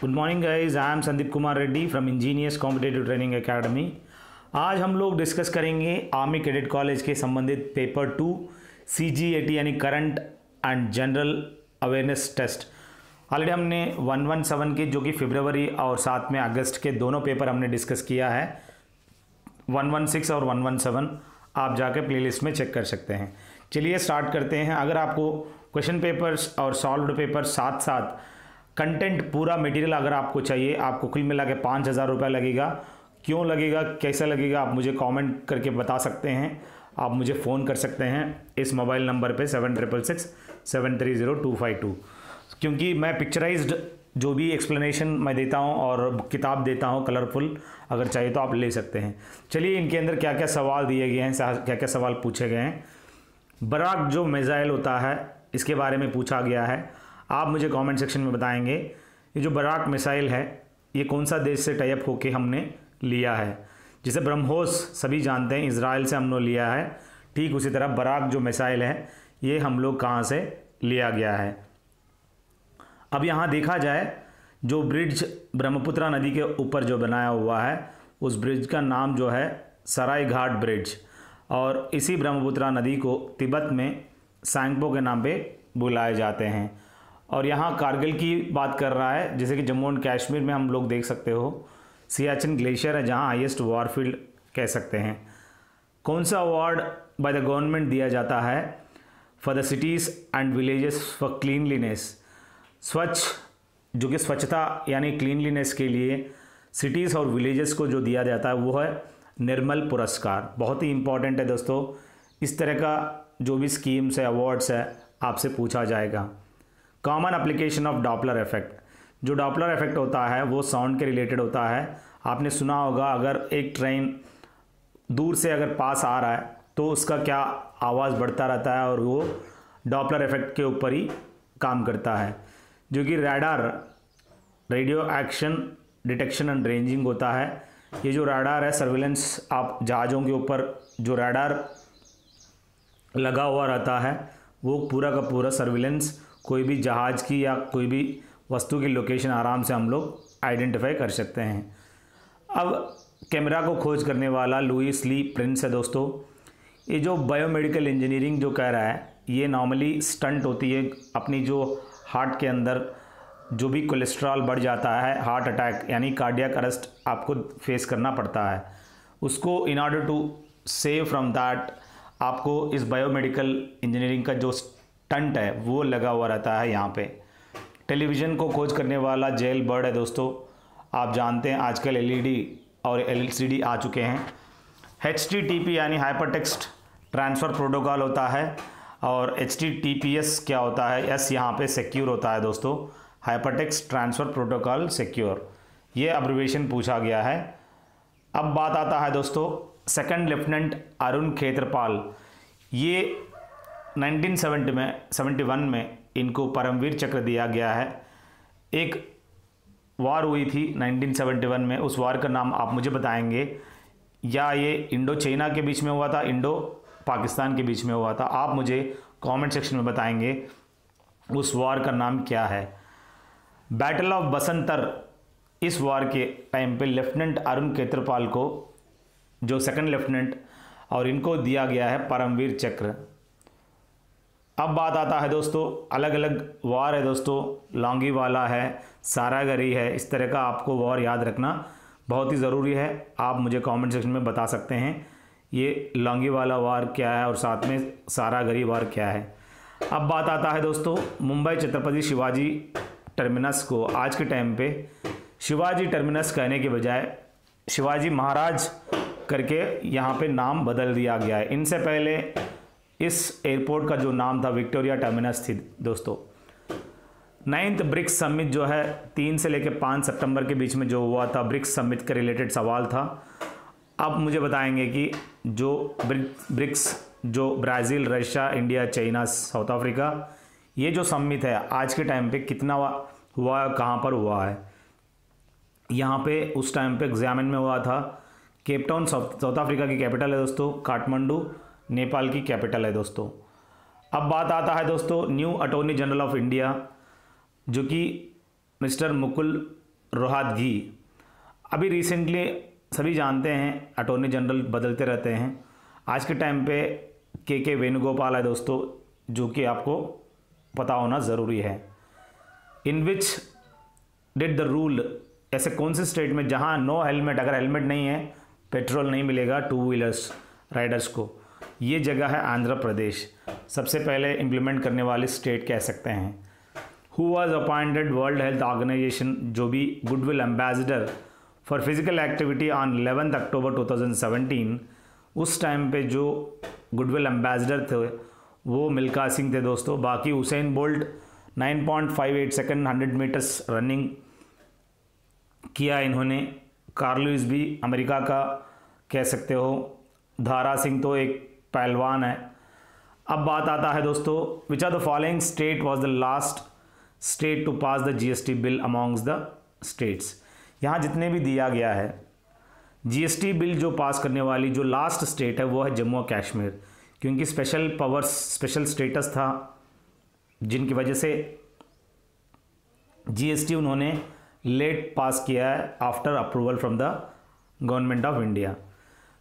Good morning guys I am Sandeep Kumar Reddy from engineers competitive training academy आज हम लोग discuss करेंगे army cadet college के संबंधित paper two C G A T यानी current and general awareness test already हमने one one seven के, जो कि फरवरी और साथ में अगस्त के दोनों पेपर हमने डिस्कस किया है। वन वन सिक्स और वन वन सेवन आप जाकर प्लेलिस्ट में चेक कर सकते हैं। चलिए स्टार्ट करते हैं। अगर आपको क्वेश्चन पेपर्स और सॉल्व्ड पेपर साथ साथ कंटेंट पूरा मटेरियल अगर आपको चाहिए, आपको कुल मिला के पाँच हज़ार रुपये लगेगा। क्यों लगेगा? कैसा लगेगा? आप मुझे कमेंट करके बता सकते हैं। आप मुझे फ़ोन कर सकते हैं इस मोबाइल नंबर पे seven triple six seven three zero two five two क्योंकि मैं पिक्चराइज्ड जो भी एक्सप्लेनेशन मैं देता हूँ और किताब देता हूँ कलरफुल अगर चाहिए तो आप ले सकते हैं। चलिए, इनके अंदर क्या क्या सवाल दिए गए हैं क्या क्या सवाल पूछे गए हैं। बराक जो मिज़ाइल होता है, इसके बारे में पूछा गया है। आप मुझे कमेंट सेक्शन में बताएँगे, ये जो बराक मिसाइल है, ये कौन सा देश से टाइप होके हमने लिया है? जिसे ब्रह्मोस सभी जानते हैं इसराइल से हमने लिया है। ठीक उसी तरह बराक जो मिसाइल है, ये हम लोग कहाँ से लिया गया है? अब यहाँ देखा जाए, जो ब्रिज ब्रह्मपुत्रा नदी के ऊपर जो बनाया हुआ है, उस ब्रिज का नाम जो है सराय घाट ब्रिज और इसी ब्रह्मपुत्रा नदी को तिब्बत में सैंगपो के नाम पे बुलाए जाते हैं। और यहाँ कारगिल की बात कर रहा है, जैसे कि जम्मू एंड कश्मीर में हम लोग देख सकते हो, सियाचिन ग्लेशियर है जहाँ हाईएस्ट वॉरफील्ड कह सकते हैं। कौन सा अवार्ड बाय द गवर्नमेंट दिया जाता है? For the cities and villages for cleanliness स्वच्छ, जो कि स्वच्छता यानी क्लीनलीनेस के लिए सिटीज़ और विलेजेस को जो दिया जाता है, वो है निर्मल पुरस्कार। बहुत ही इंपॉर्टेंट है दोस्तों। इस तरह का जो भी स्कीम्स है अवार्ड्स है, आपसे पूछा जाएगा। Common application of Doppler effect जो डॉपलर इफ़ेक्ट होता है, वो साउंड के रिलेटेड होता है। आपने सुना होगा, अगर एक ट्रेन दूर से अगर पास आ रहा है तो उसका क्या आवाज़ बढ़ता रहता है और वो डॉपलर इफ़ेक्ट के ऊपर ही काम करता है। जो कि radar radio action detection and ranging होता है। ये जो रैडार है सर्विलेंस आप जहाज़ों के ऊपर जो रैडार लगा हुआ रहता है, वो पूरा का पूरा सर्विलेंस कोई भी जहाज़ की या कोई भी वस्तु की लोकेशन आराम से हम लोग आइडेंटिफाई कर सकते हैं। अब कैमरा को खोज करने वाला लुइस ली प्रिंस है दोस्तों। ये जो बायोमेडिकल इंजीनियरिंग जो कह रहा है, ये नॉर्मली स्टंट होती है। अपनी जो हार्ट के अंदर जो भी कोलेस्ट्रॉल बढ़ जाता है हार्ट अटैक यानी कार्डियक अरेस्ट आपको फेस करना पड़ता है। उसको in order to save from that आपको इस बायोमेडिकल इंजीनियरिंग का जो टंट है, वो लगा हुआ रहता है यहाँ पे। टेलीविज़न को खोज करने वाला जेल बर्ड है दोस्तों। आप जानते हैं आजकल एलईडी और एलसीडी आ चुके हैं। एचटीटीपी यानी हाइपर टेक्स्ट ट्रांसफ़र प्रोटोकॉल होता है और एचटीटीपीएस क्या होता है? एस यहाँ पे सिक्योर होता है दोस्तों। हाइपरटेक्स ट्रांसफ़र प्रोटोकॉल सिक्योर ये अब्रिवेशन पूछा गया है। अब बात आता है दोस्तों सेकंड लेफ्टिनेंट अरुण खेत्रपाल। ये 1970 में 71 में इनको परमवीर चक्र दिया गया है। एक वार हुई थी 1971 में, उस वार का नाम आप मुझे बताएँगे। या ये इंडो चाइना के बीच में हुआ था इंडो पाकिस्तान के बीच में हुआ था? आप मुझे कमेंट सेक्शन में बताएँगे, उस वार का नाम क्या है। बैटल ऑफ़ बसंतर इस वार के टाइम पे लेफ्टिनेंट अरुण केतरपाल को, जो सेकंड लेफ्टिनेंट, और इनको दिया गया है परमवीर चक्र। अब बात आता है दोस्तों अलग अलग वार है दोस्तों। लौंगी वाला है सारागरी है, इस तरह का आपको वार याद रखना बहुत ही ज़रूरी है। आप मुझे कमेंट सेक्शन में बता सकते हैं ये लौंगी वाला वार क्या है और साथ में सारागरी वार क्या है। अब बात आता है दोस्तों, मुंबई छत्रपति शिवाजी टर्मिनस को, आज के टाइम पे। शिवाजी टर्मिनस कहने के बजाय शिवाजी महाराज करके यहाँ पे नाम बदल दिया गया है। इनसे पहले इस एयरपोर्ट का जो नाम था विक्टोरिया टर्मिनस थी दोस्तों। नाइन्थ ब्रिक्स समिट जो है, तीन से लेकर पाँच सितंबर के बीच में जो हुआ था, ब्रिक्स समिट के रिलेटेड सवाल था। अब मुझे बताएँगे कि जो ब्रिक्स, जो Brazil, Russia, India, China, South Africa, ये जो समिट है, आज के टाइम पे कितना हुआ, कहाँ पर हुआ है? यहाँ पे उस टाइम पे एग्जामिन में हुआ था केपटाउन साउथ अफ्रीका की कैपिटल है, दोस्तों, काठमांडू। नेपाल की कैपिटल है दोस्तों। अब बात आता है दोस्तों new attorney general of India, जो कि मिस्टर मुकुल रोहातगी। अभी रिसेंटली सभी जानते हैं, अटॉर्नी जनरल बदलते रहते हैं। आज के टाइम पे के के वेणुगोपाल है दोस्तों, जो कि आपको पता होना ज़रूरी है। In which did the rule ऐसे कौन से स्टेट में जहाँ नो हेलमेट अगर हेलमेट नहीं है पेट्रोल नहीं मिलेगा टू व्हीलर्स राइडर्स को। ये जगह है आंध्र प्रदेश। सबसे पहले इम्प्लीमेंट करने वाले स्टेट कह सकते हैं। Who was appointed World Health Organization जो भी goodwill ambassador for physical activity on 11 October 2017 उस टाइम पे जो गुडविल एम्बेसडर थे, वो मिल्का सिंह थे दोस्तों। बाकी Usain Bolt 9.58 second 100 metres running किया इन्होंने। कार्लुइस भी अमेरिका का कह सकते हो। धारा सिंह तो एक पहलवान है। अब बात आता है दोस्तों which are the following state was the last state to pass the GST bill amongst the states यहाँ जितने भी दिया गया है जीएसटी बिल जो पास करने वाली जो लास्ट स्टेट है, वो है जम्मू और कश्मीर। क्योंकि स्पेशल पावर्स स्पेशल स्टेटस था, जिनकी वजह से जीएसटी उन्होंने लेट पास किया है after approval from the government of India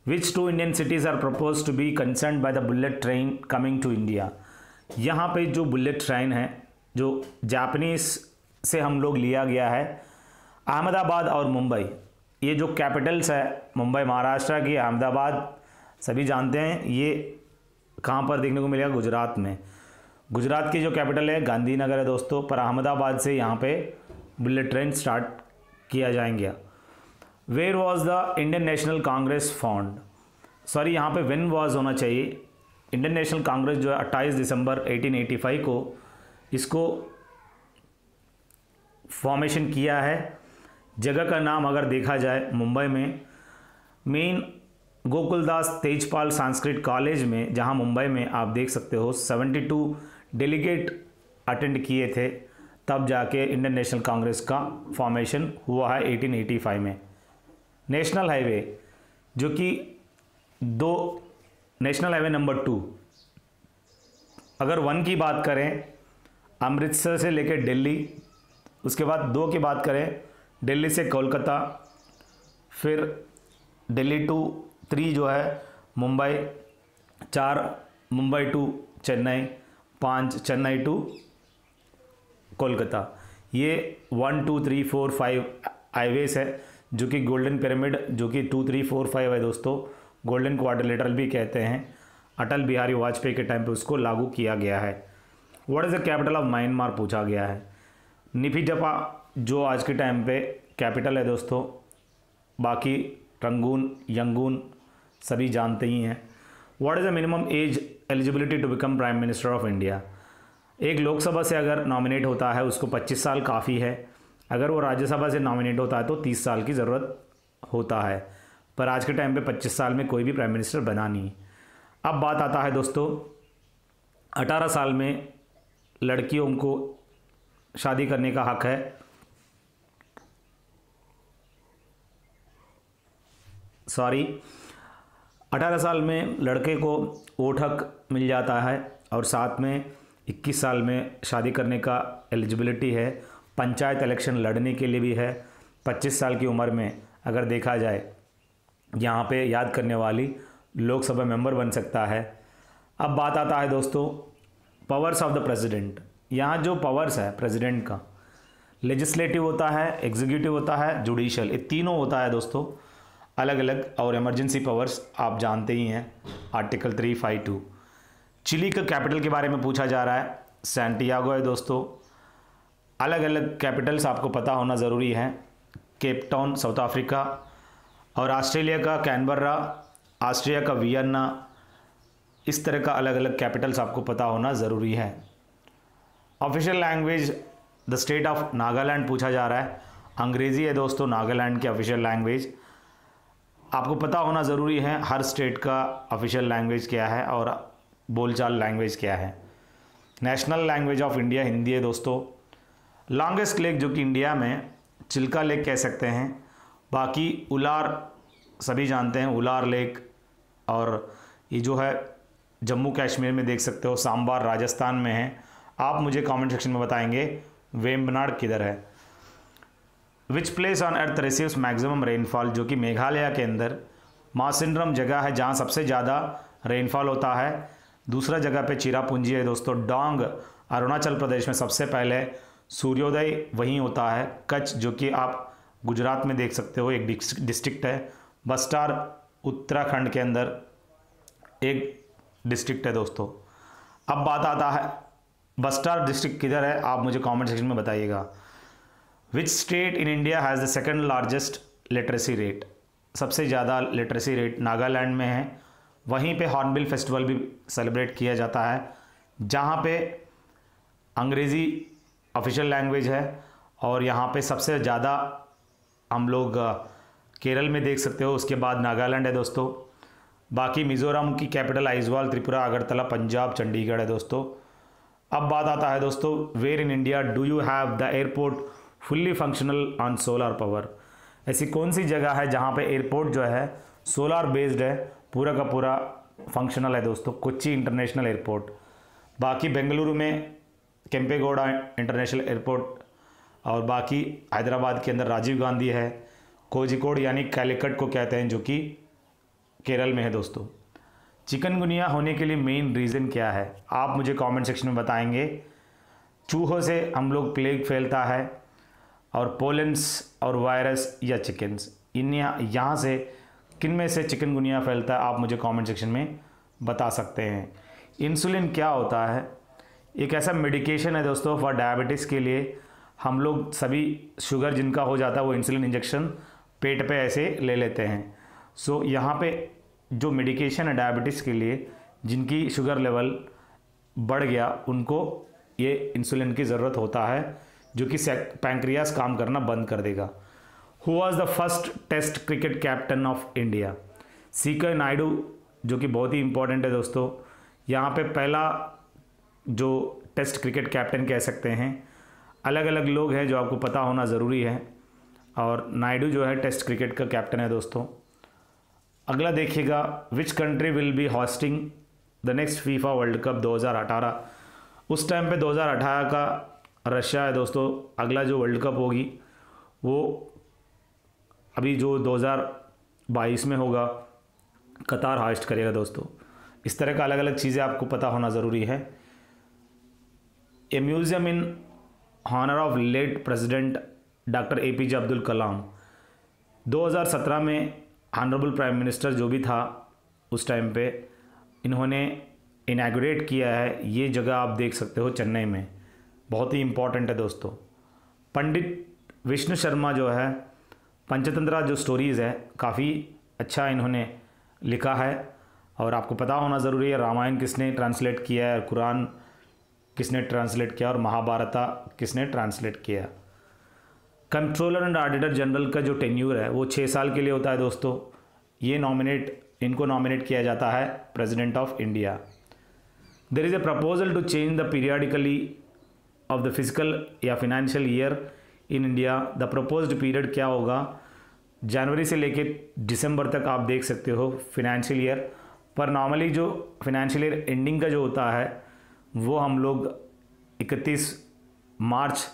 which two Indian cities are propose to be concern by the bullet train coming to India यहाँ पे जो बुलेट ट्रेन है, जो जापनीज से हम लोग लिया गया है, अहमदाबाद और मुंबई। ये जो कैपिटल्स है, मुंबई, महाराष्ट्र की अहमदाबाद, सभी जानते हैं, ये कहाँ पर देखने को मिलेगा? गुजरात में। गुजरात की जो कैपिटल है, गांधीनगर है दोस्तों, पर अहमदाबाद से यहाँ पे बुलेट ट्रेन स्टार्ट किया जाएँगे। Where was the Indian National Congress found sorry यहाँ पे वेन वॉज़ होना चाहिए। इंडियन नेशनल कांग्रेस जो है 28 दिसंबर 1885 को इसको फॉर्मेशन किया है। जगह का नाम अगर देखा जाए मुंबई में मेन गोकुलदास तेजपाल संस्कृत कॉलेज में, जहाँ मुंबई में आप देख सकते हो 72 डेलीगेट अटेंड किए थे। तब जाके इंडियन नेशनल कांग्रेस का फॉर्मेशन हुआ है 1885 में। नेशनल हाईवे, जो कि दो, नेशनल हाईवे नंबर टू। अगर वन की बात करें, अमृतसर से लेकर दिल्ली, उसके बाद दो की बात करें, दिल्ली से कोलकाता, फिर दिल्ली टू थ्री जो है, मुंबई, चार मुंबई टू चेन्नई, पाँच चेन्नई टू कोलकाता। ये one two three four five highways है। जो कि गोल्डन पिरामिड जो कि टू थ्री फोर फाइव है दोस्तों। गोल्डन क्वाड्रिलेटरल भी कहते हैं। अटल बिहारी वाजपेयी के टाइम पे उसको लागू किया गया है। What is the capital of Myanmar पूछा गया है। निफिटपा जो आज के टाइम पे कैपिटल है दोस्तों, बाकी रंगून यंगून सभी जानते ही हैं। What is the minimum age eligibility to become prime minister of India एक लोकसभा से अगर नॉमिनेट होता है, उसको 25 साल काफ़ी है। अगर वो राज्यसभा से नॉमिनेट होता है तो 30 साल की ज़रूरत होता है। पर आज के टाइम पे 25 साल में कोई भी प्राइम मिनिस्टर बना नहीं। अब बात आता है दोस्तों 18 साल में लड़कियों को शादी करने का हक है। सॉरी 18 साल में लड़के को वोट हक मिल जाता है और साथ में 21 साल में शादी करने का एलिजिबिलिटी है। पंचायत इलेक्शन लड़ने के लिए भी है। 25 साल की उम्र में अगर देखा जाए, यहाँ पे याद करने वाली लोकसभा मेंबर बन सकता है। अब बात आता है दोस्तों पावर्स ऑफ़ द प्रेसिडेंट यहाँ जो पावर्स है प्रेसिडेंट का लेजिस्लेटिव होता है एग्जीक्यूटिव होता है जुडिशल ये तीनों होता है दोस्तों। अलग अलग और इमरजेंसी पावर्स आप जानते ही हैं article three five two Chile का कैपिटल के बारे में पूछा जा रहा है सैंटियागो है दोस्तों। अलग अलग कैपिटल्स आपको पता होना ज़रूरी है। केप टाउन साउथ अफ्रीका और ऑस्ट्रेलिया का कैनबर्रा ऑस्ट्रिया का वियन्ना इस तरह का अलग अलग कैपिटल्स आपको पता होना ज़रूरी है। Official language the state of Nagaland पूछा जा रहा है। अंग्रेज़ी है दोस्तों नागालैंड की ऑफिशियल लैंग्वेज आपको पता होना ज़रूरी है हर स्टेट का ऑफिशियल लैंग्वेज क्या है और बोलचाल लैंग्वेज क्या है। National language of India Hindi है दोस्तों। लॉन्गेस्ट लेक जो कि इंडिया में चिल्का लेक कह सकते हैं। बाकी उलार सभी जानते हैं उलार लेक और ये जो है जम्मू कश्मीर में देख सकते हो, सांबार राजस्थान में है। आप मुझे कमेंट सेक्शन में बताएँगे, वेम्बनाड किधर है। Which place on earth receives maximum rainfall जो कि मेघालय के अंदर। मासिंड्रम जगह है जहाँ सबसे ज़्यादा रेनफॉल होता है। दूसरा जगह पे चिरापूंजी है दोस्तों। डोंग अरुणाचल प्रदेश में सबसे पहले सूर्योदय वहीं होता है, कच्छ, जो कि आप गुजरात में देख सकते हो, एक डिस्ट्रिक्ट है। बस्टार उत्तराखंड के अंदर एक डिस्ट्रिक्ट है दोस्तों। अब बात आता है बस्टार डिस्ट्रिक्ट किधर है, आप मुझे कमेंट सेक्शन में बताइएगा। Which state in India has the second largest literacy rate सबसे ज़्यादा लिटरेसी रेट नागालैंड में है। वहीं पे हॉर्नबिल फेस्टिवल भी सेलिब्रेट किया जाता है, जहाँ पे अंग्रेज़ी ऑफिशियल लैंग्वेज है और यहाँ पे सबसे ज़्यादा हम लोग केरल में देख सकते हो। उसके बाद नागालैंड है दोस्तों। बाकी मिज़ोरम की कैपिटल आइजवाल त्रिपुरा, अगरतला, पंजाब, चंडीगढ़ है दोस्तों। अब बात आता है दोस्तों where in India do you have the airport fully functional on solar power ऐसी कौन सी जगह है जहाँ पे एयरपोर्ट जो है सोलर बेस्ड है, पूरा का पूरा फंक्शनल है दोस्तों, कोच्चि इंटरनेशनल एयरपोर्ट बाकी बेंगलुरु में केम्पेगौड़ा इंटरनेशनल एयरपोर्ट और बाकी हैदराबाद के अंदर राजीव गांधी है कोजिकोड यानी कैलिकट को कहते हैं, जो कि केरल में है दोस्तों। चिकनगुनिया होने के लिए मेन रीज़न क्या है? आप मुझे कमेंट सेक्शन में बताएँगे। चूहों से हम लोग प्लेग फैलता है और पोलेंस और वायरस या चिकन्स इन यहाँ से किन में से चिकनगुनिया फैलता है, आप मुझे कमेंट सेक्शन में बता सकते हैं। इंसुलिन क्या होता है? एक ऐसा मेडिकेशन है दोस्तों फॉर डायबिटीज़ के लिए। हम लोग सभी शुगर जिनका हो जाता है वो इंसुलिन इंजेक्शन पेट पे ऐसे ले लेते हैं। सो so, यहाँ पे जो मेडिकेशन है डायबिटीज़ के लिए जिनकी शुगर लेवल बढ़ गया उनको ये इंसुलिन की ज़रूरत होता है जो कि पैंक्रियास काम करना बंद कर देगा। Who was the first test cricket captain of India C K Nayudu जो कि बहुत ही इंपॉर्टेंट है दोस्तों। यहाँ पे पहला जो टेस्ट क्रिकेट कैप्टन कह सकते हैं अलग अलग लोग हैं जो आपको पता होना ज़रूरी है। और नायडू जो है टेस्ट क्रिकेट का कैप्टन है दोस्तों। अगला देखिएगा which country will be hosting the next FIFA World Cup 2018 उस टाइम पे 2018 का रशिया है दोस्तों, अगला जो वर्ल्ड कप होगी, वो अभी जो 2022 में होगा, कतार हाइस्ट करेगा दोस्तों। इस तरह का अलग अलग चीज़ें आपको पता होना ज़रूरी है। A museum in honour of late president doctor A P J Abdul Kalam 2017 में ऑनरेबल प्राइम मिनिस्टर जो भी था, उस टाइम पे इन्होंने इनाग्रेट किया है, ये जगह आप देख सकते हो चेन्नई में। बहुत ही इंपॉर्टेंट है दोस्तों। पंडित विष्णु शर्मा जो है, पंचतंत्रा जो स्टोरीज़ है, काफ़ी अच्छा इन्होंने लिखा है। और आपको पता होना ज़रूरी है, रामायण किसने ट्रांसलेट किया है कुरान किसने ट्रांसलेट किया और महाभारता किसने ट्रांसलेट किया? कंट्रोलर एंड ऑडिटर जनरल का जो टेन्यूर है, वो छः साल के लिए होता है दोस्तों। ये नॉमिनेट इनको नॉमिनेट किया जाता है president of India there is a proposal to change the periodically of the physical या financial year in India the proposed period क्या होगा? जनवरी से लेके दिसंबर तक आप देख सकते हो फिनेंशियल ईयर पर नॉर्मली जो फिनेंशियल ईयर एंडिंग का जो होता है वो हम लोग 31 मार्च,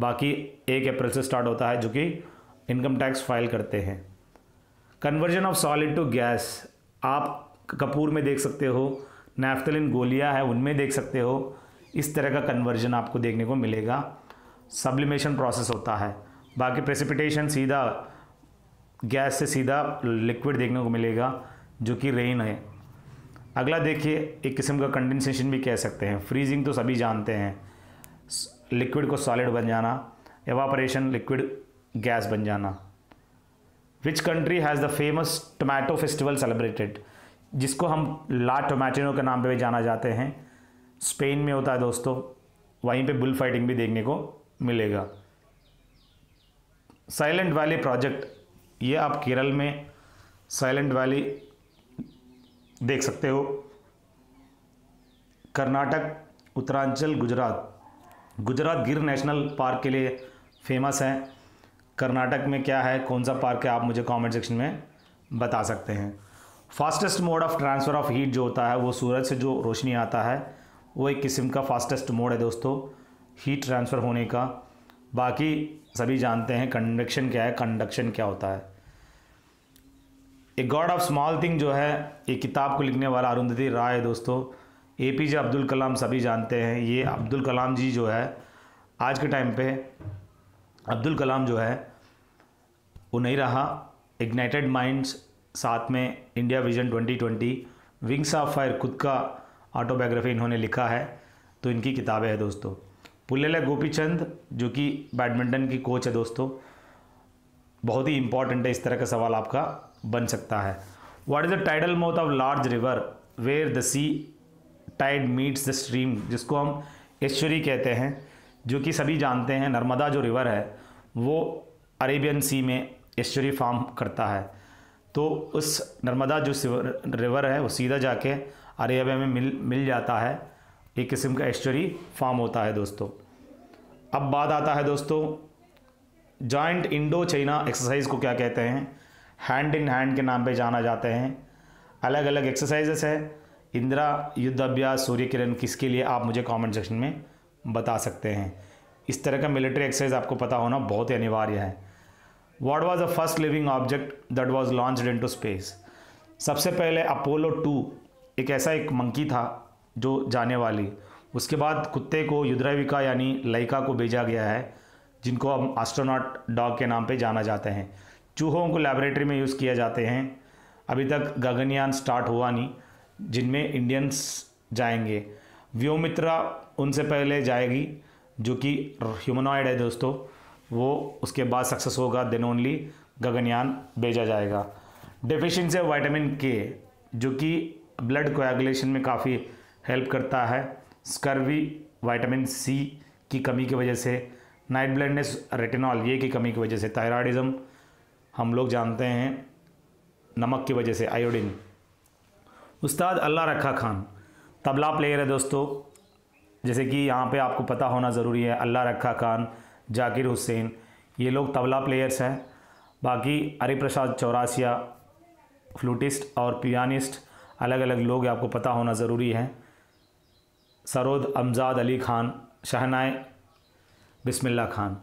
बाकी एक अप्रैल से स्टार्ट होता है, जो कि इनकम टैक्स फ़ाइल करते हैं। Conversion of solid to gas आप कपूर में देख सकते हो नेफ्थलिन गोलियाँ है, उनमें देख सकते हो, इस तरह का कन्वर्जन आपको देखने को मिलेगा। सब्लिमेशन प्रोसेस होता है। बाकी प्रेसिपिटेशन सीधा गैस से सीधा लिक्विड देखने को मिलेगा, जो कि रेन है। अगला देखिए, एक किस्म का कंडेंसेशन भी कह सकते हैं। फ्रीजिंग तो सभी जानते हैं। लिक्विड को सॉलिड बन जाना। एवापरेशन लिक्विड गैस बन जाना। Which country has the famous tomato festival celebrated जिसको हम ला टोमेटिनो के नाम पे भी जाना जाते हैं। स्पेन में होता है दोस्तों। वहीं पे बुल फाइटिंग भी देखने को मिलेगा। साइलेंट वैली प्रोजेक्ट ये आप केरल में साइलेंट वैली देख सकते हो। कर्नाटक, उत्तरांचल, गुजरात। गुजरात गिर नेशनल पार्क के लिए फ़ेमस है। कर्नाटक में क्या है, कौन सा पार्क है, आप मुझे कमेंट सेक्शन में बता सकते हैं। Fastest mode of transfer of heat जो होता है, वो सूरज से जो रोशनी आता है, वो एक किस्म का फास्टेस्ट मोड है दोस्तों हीट ट्रांसफ़र होने का। बाकी सभी जानते हैं कंडक्शन क्या है कंडक्शन क्या होता है। A god of small thing जो है, ये किताब को लिखने वाला अरुंधति राय दोस्तों। ए पी जे अब्दुल कलाम सभी जानते हैं। ये अब्दुल कलाम जी जो है, आज के टाइम पे अब्दुल कलाम जो है, वो नहीं रहा। इग्नाइटेड माइंड्स साथ में India vision 2020 wings of fire खुद का ऑटोबायोग्राफी इन्होंने लिखा है। तो इनकी किताबें हैं दोस्तों। पुल्लेला गोपीचंद, जो कि बैडमिंटन की कोच है दोस्तों, बहुत ही इंपॉर्टेंट है इस तरह का सवाल आपका। बन सकता है। What is the tidal mouth of large river where the sea tide meets the stream जिसको हम एश्वरी कहते हैं, जो कि सभी जानते हैं, नर्मदा जो रिवर है, वो अरेबियन सी में एश्वरी फार्म करता है। तो उस नर्मदा जो रिवर है, वो सीधा जाके अरेबिया में मिल मिल जाता है। एक किस्म का एस्टरी फार्म होता है दोस्तों। अब बात आता है दोस्तों जॉइंट इंडो चाइना एक्सरसाइज को क्या कहते हैं? हैंड इन हैंड के नाम पे जाना जाते हैं। अलग अलग एक्सरसाइजेस है। इंदिरा, युद्ध अभ्यास सूर्य किरण किसके लिए आप मुझे कमेंट सेक्शन में बता सकते हैं। इस तरह का मिलिट्री एक्सरसाइज आपको पता होना बहुत ही अनिवार्य है। What was the first living object that was launch in to space सबसे पहले अपोलो टू एक ऐसा एक मंकी था जो जाने वाली। उसके बाद कुत्ते को युद्रविका यानी लइका को भेजा गया है, जिनको हम एस्ट्रोनॉट डॉग के नाम पे जाना जाते हैं। चूहों को लेबोरेटरी में यूज़ किया जाते हैं। अभी तक गगनयान स्टार्ट हुआ नहीं, जिनमें इंडियंस जाएँगे। व्योमित्रा उनसे पहले जाएगी, जो कि ह्यूमनॉयड है दोस्तों। वो उसके बाद सक्सेस होगा देन ओनली गगनयान भेजा जाएगा। डेफिशिएंसी ऑफ़ वाइटामिन के जो कि ब्लड कोएगुलेशन में काफ़ी हेल्प करता है। स्कर्वी वाइटामिन सी की कमी की वजह से। नाइट ब्लाइंडनेस रेटिनॉल ये की कमी की वजह से। थायराइडिज्म हम लोग जानते हैं नमक की वजह से आयोडीन उस्ताद अल्लाह रखा खान, तबला प्लेयर है दोस्तों। जैसे कि यहाँ पे आपको पता होना ज़रूरी है, अल्लाह रखा खान, जाकिर हुसैन, ये लोग तबला प्लेयर्स हैं। बाकी हरिप्रसाद चौरासिया फ्लूटिस्ट और पियानिस्ट अलग अलग लोग आपको पता होना ज़रूरी है। Sarod Amjad Ali Khan shehnai Bismillah Khan.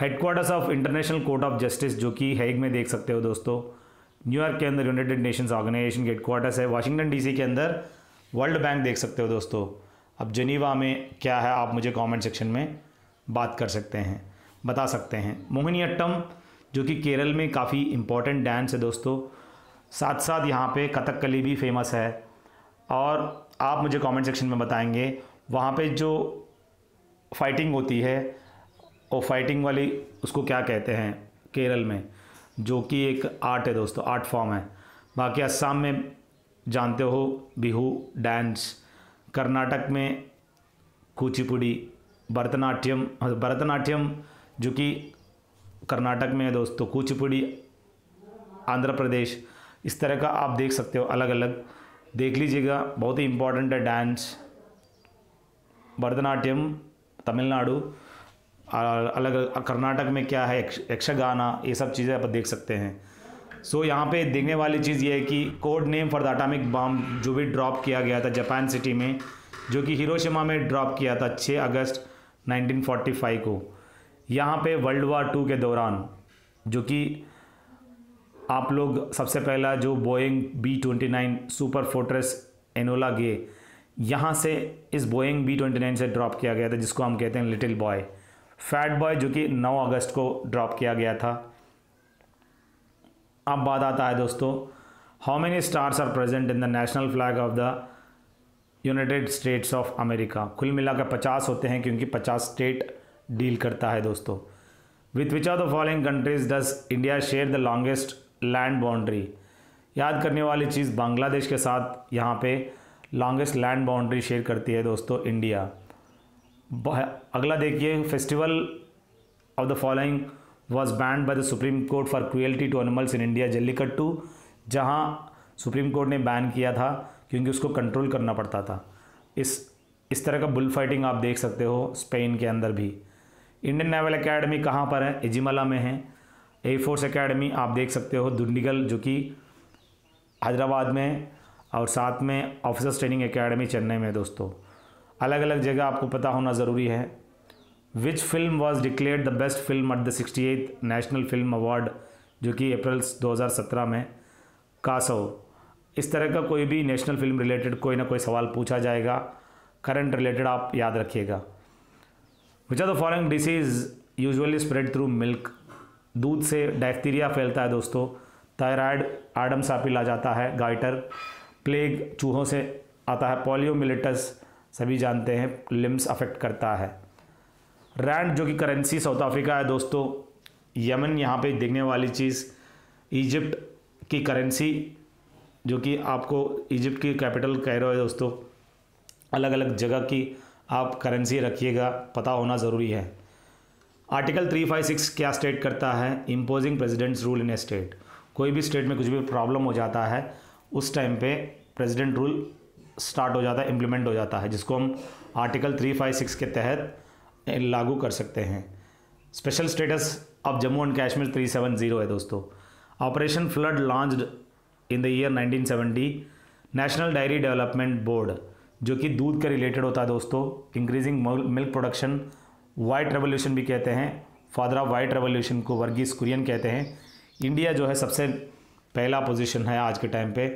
Headquarters of International Court of Justice जो कि हैग में देख सकते हो दोस्तों। न्यूयॉर्क के अंदर यूनाइटेड नेशंस ऑर्गेनाइजेशन के हेडक्वार्टर्स है। वाशिंगटन डीसी के अंदर वर्ल्ड बैंक देख सकते हो दोस्तों। अब जनीवा में क्या है, आप मुझे कमेंट सेक्शन में बात कर सकते हैं, बता सकते हैं। मोहिनीअट्टम जो कि केरल में काफ़ी इम्पोर्टेंट डांस है दोस्तों। साथ साथ यहाँ पे कथकली भी फ़ेमस है। और आप मुझे कमेंट सेक्शन में बताएँगे। वहाँ पे जो फाइटिंग होती है वो फाइटिंग वाली उसको क्या कहते हैं, केरल में, जो कि एक आर्ट है दोस्तों आर्ट फॉर्म है। बाकी असम में जानते हो, बिहू डांस कर्नाटक में कुचिपुड़ी, भरतनाट्यम भरतनाट्यम जो कि कर्नाटक में है दोस्तों, कुचिपुड़ी, आंध्र प्रदेश, इस तरह का आप देख सकते हो अलग अलग देख लीजिएगा, बहुत ही इम्पोर्टेंट है डांस भरतनाट्यम, तमिलनाडु अलग कर्नाटक में क्या है यक्षगाना ये सब चीज़ें आप देख सकते हैं। सो so, यहाँ पे देखने वाली चीज़ ये है कि code name for the atomic bomb जो भी ड्रॉप किया गया था जापान सिटी में जो कि हिरोशिमा में ड्रॉप किया था 6 अगस्त 1945 को। यहाँ पे वर्ल्ड वार टू के दौरान जो कि आप लोग सबसे पहला जो Boeing B twenty nine Superfortress Enola Gay यहाँ से इस बोइंग बी ट्वेंटी नाइन से ड्रॉप किया गया था जिसको हम कहते हैं लिटिल बॉय फैट बॉय जो कि 9 अगस्त को ड्रॉप किया गया था। अब बात आता है दोस्तों how many stars are present in the national flag of the United States of America कुल मिलाकर पचास होते हैं क्योंकि पचास स्टेट डील करता है दोस्तों। With which are the following countries does India share the longest land boundary याद करने वाली चीज़ बांग्लादेश के साथ यहाँ पे लॉन्गेस्ट लैंड बाउंड्री शेयर करती है दोस्तों इंडिया अगला देखिए festival of the following was banned by the Supreme Court for cruelty to animals in India Jallikattu जहाँ सुप्रीम कोर्ट ने बैन किया था क्योंकि उसको कंट्रोल करना पड़ता था। इस इस तरह का बुल फाइटिंग आप देख सकते हो स्पेन के अंदर भी। इंडियन नेवल एकेडमी कहाँ पर है? इजिमला में है। एयरफोर्स एकेडमी आप देख सकते हो दुंडीगल जो कि हैदराबाद में और साथ में ऑफिसर्स ट्रेनिंग एकेडमी चेन्नई में दोस्तों। अलग अलग जगह आपको पता होना ज़रूरी है। Which film was declared the best film at the sixty eighth national film award जो कि अप्रैल 2017 में कासव इस तरह का कोई भी नेशनल फ़िल्म रिलेटेड कोई ना कोई सवाल पूछा जाएगा। करंट रिलेटेड आप याद रखिएगा। Which are the following disease usually spread through milk दूध से डायफ्टीरिया फैलता है दोस्तों। थायराइड आडम सापिल आ जाता है, गाइटर। प्लेग चूहों से आता है पोलियो पोलियोमिलिटस सभी जानते हैं लिम्स अफेक्ट करता है। रैंड जो कि करेंसी साउथ अफ्रीका है दोस्तों यमन यहाँ पे देखने वाली चीज़ इजिप्ट की करेंसी जो कि आपको इजिप्ट की कैपिटल कैरो है दोस्तों अलग अलग जगह की आप करेंसी रखिएगा, पता होना ज़रूरी है। आर्टिकल 356 क्या स्टेट करता है? Imposing president's rule in a state कोई भी स्टेट में कुछ भी प्रॉब्लम हो जाता है, उस टाइम पे प्रेसिडेंट रूल स्टार्ट हो जाता है इम्प्लीमेंट हो जाता है, जिसको हम आर्टिकल 356 के तहत लागू कर सकते हैं। Special status of Jammu and Kashmir 370 है दोस्तों। Operation flood launched in the year 1970 national dairy development board जो कि दूध के रिलेटेड होता है दोस्तों। Increasing milk production white revolution भी कहते हैं। फादर ऑफ़ वाइट रेवोल्यूशन को वर्गीस कुरियन कहते हैं। इंडिया जो है सबसे पहला पोजीशन है आज के टाइम पे।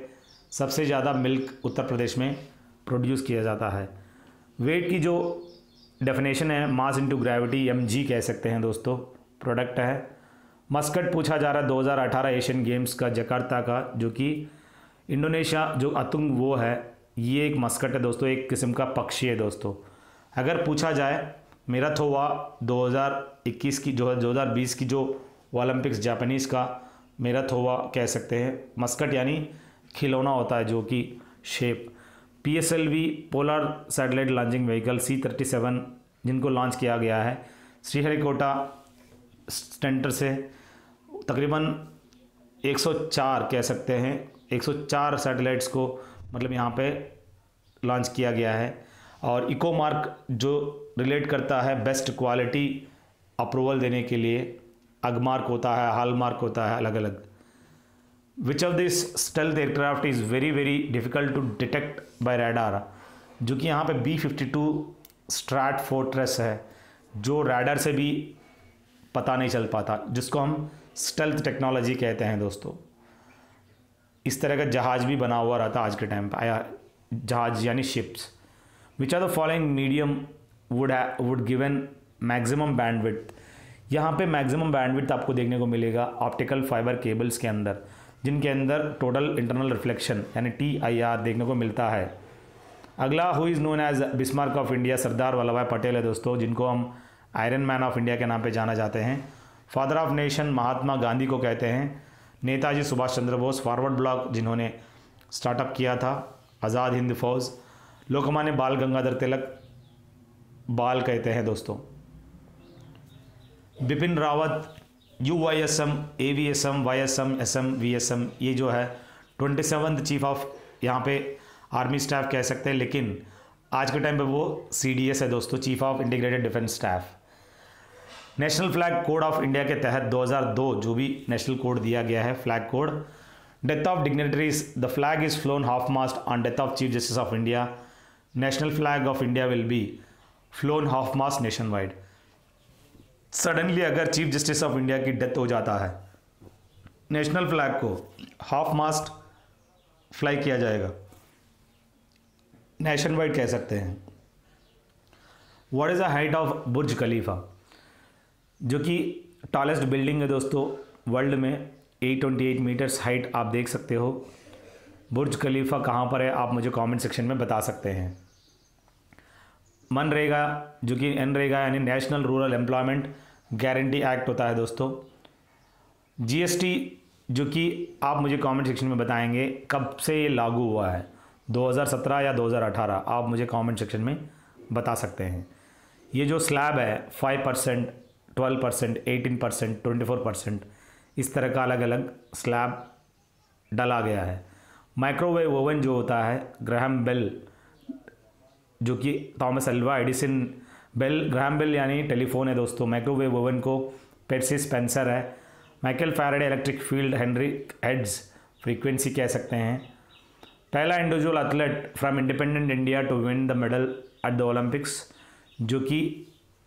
सबसे ज़्यादा मिल्क उत्तर प्रदेश में प्रोड्यूस किया जाता है। वेट की जो डेफिनेशन है, मास इनटू ग्रेविटी एम कह सकते हैं दोस्तों प्रोडक्ट है। मस्कट पूछा जा रहा है 2018 एशियन गेम्स का, जकार्ता का, जो कि इंडोनेशिया, जो अतुंग वो है, ये एक मस्कट है दोस्तों, एक किस्म का पक्षी है दोस्तों। अगर पूछा जाए मेरा थोवा 2021 की, जो है 2020 की जो ओलंपिक्स जापानीज़ का मेरा थोवा कह सकते हैं, मस्कट यानी खिलौना होता है जो कि shape P S L V polar satellite launching vehicle C thirty seven जिनको लॉन्च किया गया है। श्रीहरिकोटा सेंटर से तकरीबन 104 कह सकते हैं। 104 सैटेलाइट्स को मतलब यहाँ पे लॉन्च किया गया है। और इको मार्क जो रिलेट करता है बेस्ट क्वालिटी अप्रूवल देने के लिए अगमार्क होता है हाल मार्क होता है अलग अलग which of this stealth aircraft is very very difficult to detect by radar जो कि यहाँ पे B fifty two Stratofortress है, जो रेडर से भी पता नहीं चल पाता, जिसको हम स्टेल्थ टेक्नोलॉजी कहते हैं दोस्तों। इस तरह का जहाज़ भी बना हुआ रहता आज के टाइम पर जहाज़ यानी ships which are the following medium would would given maximum bandwidth यहाँ पे मैक्सिमम बैंडविड्थ आपको देखने को मिलेगा ऑप्टिकल फाइबर केबल्स के अंदर। जिनके अंदर टोटल इंटरनल रिफ्लेक्शन यानी टी आई आर देखने को मिलता है। अगला who is known as Bismarck of India Sardar Vallabhbhai Patel है दोस्तों, जिनको हम आयरन मैन ऑफ़ इंडिया के नाम पे जाना जाते हैं। Father of nation Mahatma Gandhi को कहते हैं। नेताजी सुभाष चंद्र बोस फॉरवर्ड ब्लॉक जिन्होंने स्टार्टअप किया था, आज़ाद हिंद फौज। लोकमान्य बाल गंगाधर तिलक बाल कहते हैं दोस्तों। Bipin Rawat U Y S M A V S M Y S M S M V S M ये जो है ट्वेंटी सेवन्थ चीफ ऑफ़ यहाँ पे आर्मी स्टाफ कह सकते हैं, लेकिन आज के टाइम पे वो सी डी एस है दोस्तों chief of integrated defence staff national flag code of India के तहत 2002 जो भी नेशनल कोड दिया गया है flag code death of dignitaries the flag is flown half mast on death of chief justice of India national flag of India will be flown half mast nationwide suddenly अगर chief justice of India की death हो जाता है, national flag को half mast fly किया जाएगा। Nationwide कह सकते हैं। What is the height of Burj Khalifa जो कि टॉलेस्ट बिल्डिंग है दोस्तों वर्ल्ड में 828 मीटर्स हाइट आप देख सकते हो। बुर्ज खलीफा कहाँ पर है, आप मुझे कमेंट सेक्शन में बता सकते हैं। मनरेगा, जो कि एनरेगा यानी national rural employment guarantee act होता है दोस्तों। जीएसटी जो कि आप मुझे कमेंट सेक्शन में बताएँगे कब से ये लागू हुआ है। 2017 या 2018 आप मुझे कमेंट सेक्शन में बता सकते हैं। ये जो स्लैब है 5 percent twelve percent eighteen percent twenty four percent इस तरह का अलग अलग स्लैब डाला गया है। माइक्रोवेव ओवन जो होता है ग्रहम बेल जो कि Thomas Alva, Edison Bell Graham Bell यानी टेलीफोन है दोस्तों। माइक्रोवेव ओवन को पेप्सी स्पेंसर है। Michael Faraday, electric field Henry Hertz, frequency कह सकते हैं। पहला individual athlete from independent India to win the medal at the Olympics, जो कि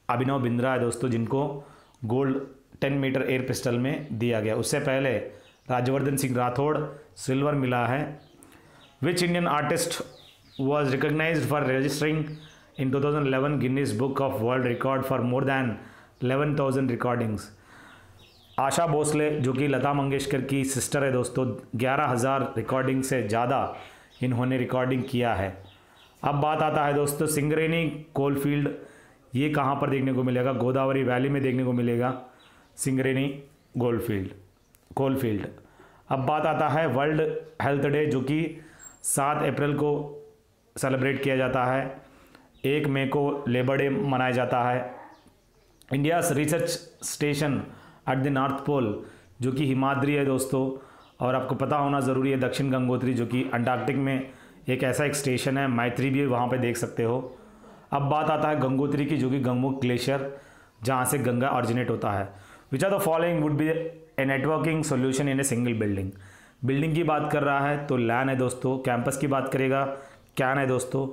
अभिनव बिंद्रा है दोस्तों, जिनको गोल्ड 10 मीटर एयर पिस्टल में दिया गया। उससे पहले राज्यवर्धन सिंह राठौड़ सिल्वर मिला है। Which Indian artist was recognize for registering in 2011 Guinness book of world record for more than 11,000 recordings Asha Bhosle जो कि लता मंगेशकर की सिस्टर है दोस्तों 11,000 रिकॉर्डिंग से ज़्यादा इन्होंने रिकॉर्डिंग किया है। अब बात आता है दोस्तों सिंगरेनी कोलफील्ड ये कहाँ पर देखने को मिलेगा? गोदावरी वैली में देखने को मिलेगा। Singareni goldfield coalfield. अब बात आता है वर्ल्ड हेल्थ डे जो कि सात अप्रैल को सेलिब्रेट किया जाता है। एक मई को लेबर डे मनाया जाता है। India research station at the north pole, जो कि हिमाद्री है दोस्तों, और आपको पता होना ज़रूरी है दक्षिण गंगोत्री, जो कि अंटार्कटिक में एक ऐसा एक स्टेशन है, मैत्री भी वहाँ पे देख सकते हो। अब बात आता है गंगोत्री की, जो कि गंगमुख ग्लेशियर, जहाँ से गंगा ऑरिजिनेट होता है। Which are the following would be a networking solution in a single building building की बात कर रहा है तो लैन है दोस्तों कैंपस की बात करेगा। कैन है दोस्तों?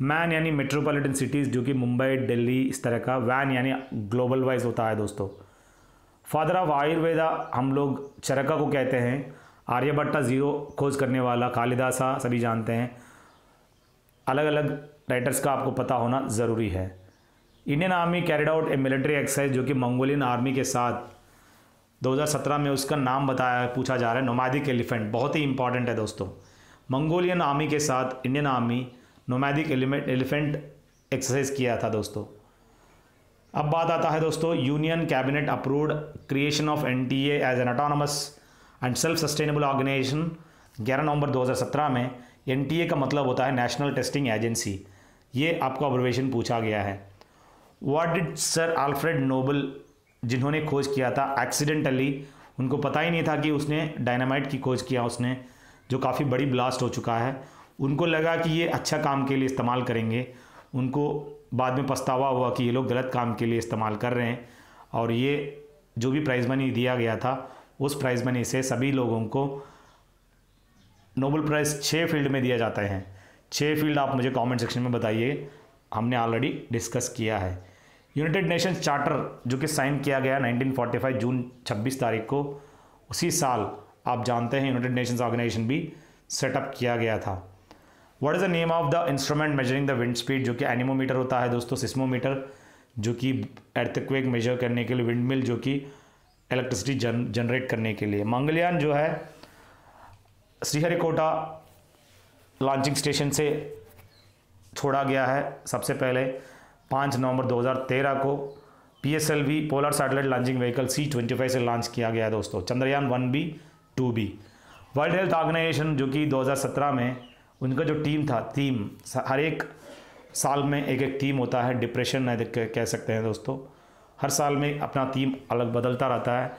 मैन यानी मेट्रोपॉलिटन सिटीज़ जो कि मुंबई, दिल्ली, इस तरह का वैन यानी ग्लोबल वाइज होता है दोस्तों। फादर ऑफ़ आयुर्वेदा हम लोग चरका को कहते हैं। आर्यभट्टा ज़ीरो खोज करने वाला कालिदासा सभी जानते हैं। अलग अलग राइटर्स का आपको पता होना ज़रूरी है। Indian army carried out a military exercise जो कि मंगोलियन आर्मी के साथ। 2017 में उसका नाम बताया, पूछा जा रहा है नोमैदिक एलिफेंट बहुत ही इंपॉर्टेंट है दोस्तों। मंगोलियन आर्मी के साथ Indian army nomadic element elephant exercise किया था दोस्तों। अब बात आता है दोस्तों, union cabinet approved creation of N T as an autonomous and self sustainable organisation 11 नवंबर 2017 में एनटीए का मतलब होता है नेशनल टेस्टिंग एजेंसी ये आपको ऑब्जर्वेशन पूछा गया है। What did sir Alfred Nobel जिन्होंने खोज किया था एक्सीडेंटली उनको पता ही नहीं था कि उसने डायनामाइट की खोज किया, उसने जो काफ़ी बड़ी ब्लास्ट हो चुका है, उनको लगा कि ये अच्छा काम के लिए इस्तेमाल करेंगे। उनको बाद में पछतावा हुआ कि ये लोग गलत काम के लिए इस्तेमाल कर रहे हैं। और ये जो भी प्राइज़ मनी दिया गया था, उस प्राइज़ मनी से सभी लोगों को नोबल प्राइज़ छः फ़ील्ड में दिया जाता है। छः फ़ील्ड आप मुझे कमेंट सेक्शन में बताइए, हमने ऑलरेडी डिस्कस किया है। यूनाइटेड नेशंस चार्टर जो कि साइन किया गया 1945 जून 26 तारीख को, उसी साल आप जानते हैं यूनाइटेड नेशंस ऑर्गेनाइजेशन भी सेटअप किया गया था। What is the name of the instrument measuring the wind speed जो कि एनिमोमीटर होता है दोस्तों सिस्मोमीटर जो कि एर्थक्वेक मेजर करने के लिए विंड मिल जो कि इलेक्ट्रिसिटी जन जनरेट करने के लिए। मंगलयान जो है, श्रीहरिकोटा लॉन्चिंग स्टेशन से छोड़ा गया है सबसे पहले, पाँच नवंबर 2013 को। P S L V polar satellite launching vehicle C twenty five से लॉन्च किया गया है दोस्तों। Chandrayaan one B two B. World Health Organisation जो कि 2017 में, उनका जो टीम था, टीम हर एक साल में एक एक टीम होता है, डिप्रेशन कह सकते हैं दोस्तों। हर साल में अपना टीम अलग बदलता रहता है।